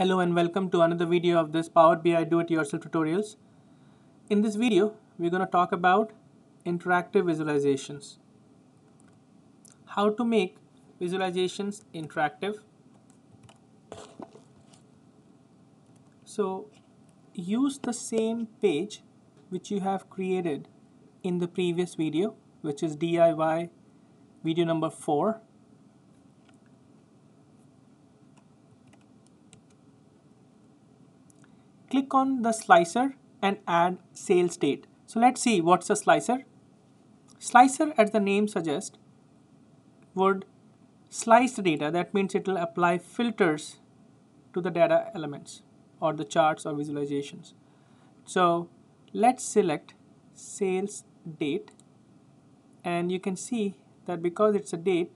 Hello and welcome to another video of this Power BI do-it-yourself tutorials. In this video, we're going to talk about interactive visualizations. How to make visualizations interactive. So use the same page which you have created in the previous video, which is DIY video number 4 click on the slicer and add sales date. So let's see what's a slicer. Slicer as the name suggests would slice the data. That means it will apply filters to the data elements or the charts or visualizations. So let's select sales date and you can see that because it's a date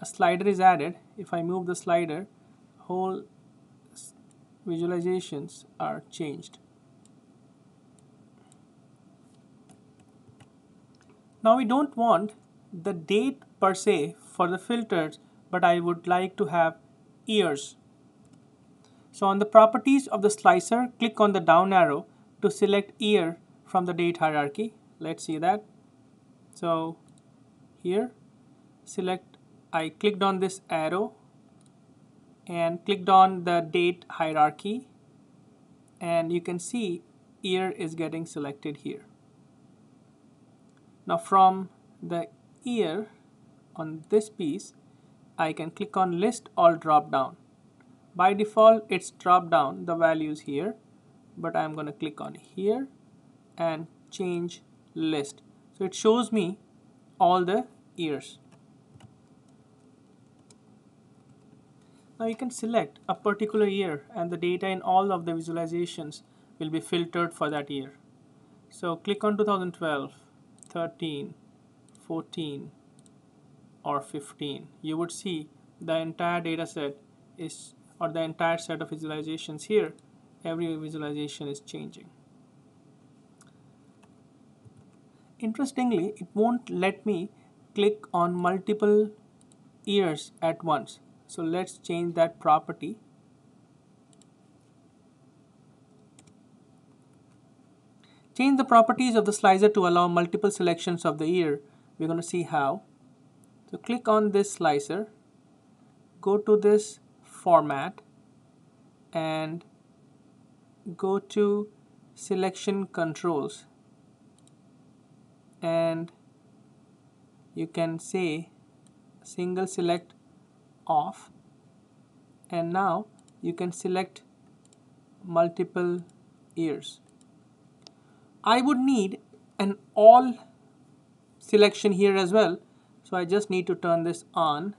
a slider is added if I move the slider whole visualizations are changed. Now we don't want the date per se for the filters but I would like to have years. So on the properties of the slicer click on the down arrow to select year from the date hierarchy. Let's see that. So here select I clicked on this arrow and clicked on the date hierarchy and you can see year is getting selected here. Now from the year on this piece I can click on list all drop down. By default it's drop down the values here but I'm going to click on here and change list. So it shows me all the years. Now you can select a particular year and the data in all of the visualizations will be filtered for that year. So click on 2012, 13, 14 or 15. You would see the entire data set is or the entire set of visualizations here. Every visualization is changing. Interestingly, it won't let me click on multiple years at once. So let's change that property. Change the properties of the slicer to allow multiple selections of the year. We're going to see how. So click on this slicer, go to this format and go to selection controls and you can say single select off and now you can select multiple years. I would need an all selection here as well so I just need to turn this on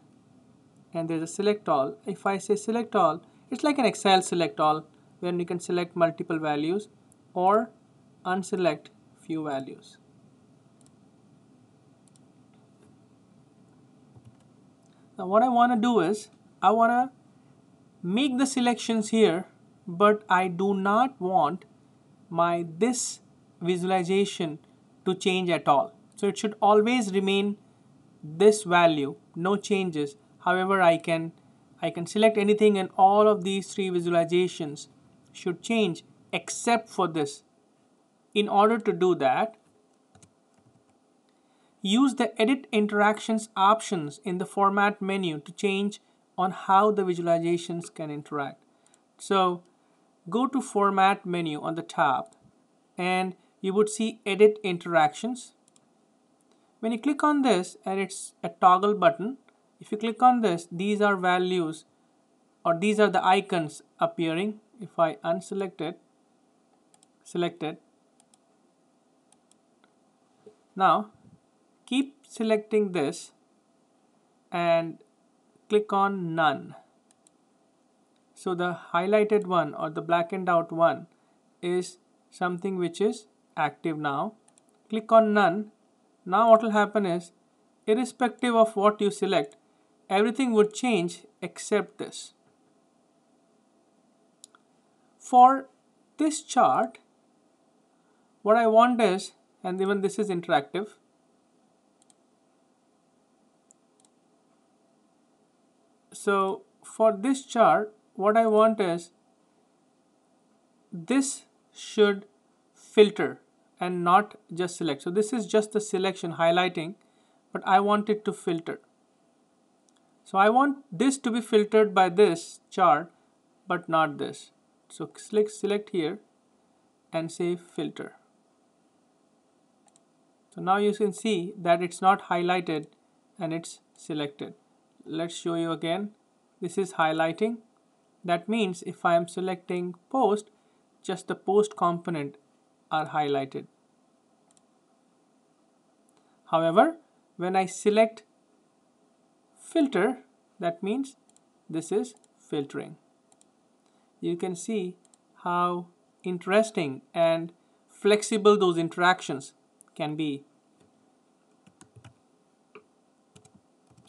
and there's a select all. If I say select all it's like an Excel select all where you can select multiple values or unselect few values. Now what I want to do is I want to make the selections here but I do not want my this visualization to change at all. So it should always remain this value, no changes. However, I can I can select anything and all of these three visualizations should change except for this. In order to do that, Use the Edit Interactions options in the Format menu to change on how the visualizations can interact. So go to Format menu on the top and you would see Edit Interactions. When you click on this and it's a toggle button, if you click on this, these are values or these are the icons appearing. If I unselect it, select it. Now keep selecting this and click on none. So the highlighted one or the blackened out one is something which is active now. Click on none. Now what will happen is irrespective of what you select everything would change except this. For this chart what I want is and even this is interactive So for this chart, what I want is this should filter and not just select. So this is just the selection highlighting, but I want it to filter. So I want this to be filtered by this chart, but not this. So select, select here and say filter. So now you can see that it's not highlighted and it's selected. Let's show you again. This is highlighting. That means if I am selecting post, just the post component are highlighted. However, when I select filter, that means this is filtering. You can see how interesting and flexible those interactions can be.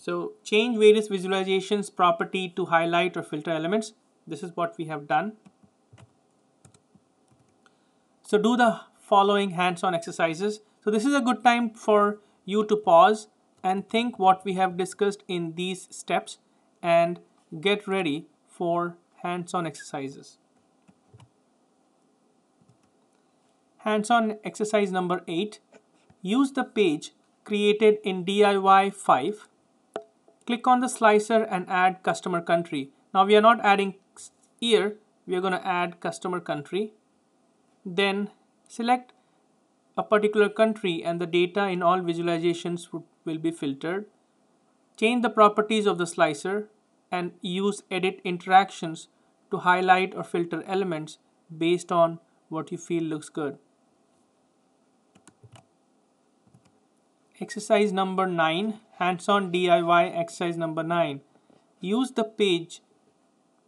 So change various visualizations property to highlight or filter elements. This is what we have done. So do the following hands-on exercises. So this is a good time for you to pause and think what we have discussed in these steps and get ready for hands-on exercises. Hands-on exercise number 8. Use the page created in DIY 5. Click on the slicer and add customer country. Now we are not adding year, we are going to add customer country. Then select a particular country and the data in all visualizations will be filtered. Change the properties of the slicer and use edit interactions to highlight or filter elements based on what you feel looks good. Exercise number 9, hands-on DIY exercise number 9. Use the page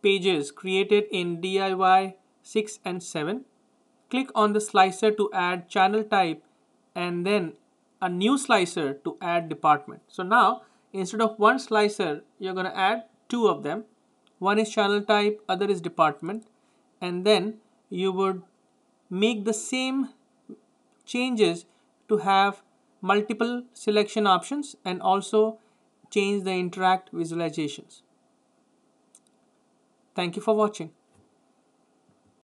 pages created in DIY 6 and 7. Click on the slicer to add channel type and then a new slicer to add department. So now instead of one slicer, you're going to add two of them. One is channel type, other is department. And then you would make the same changes to have multiple selection options and also change the interact visualizations. Thank you for watching.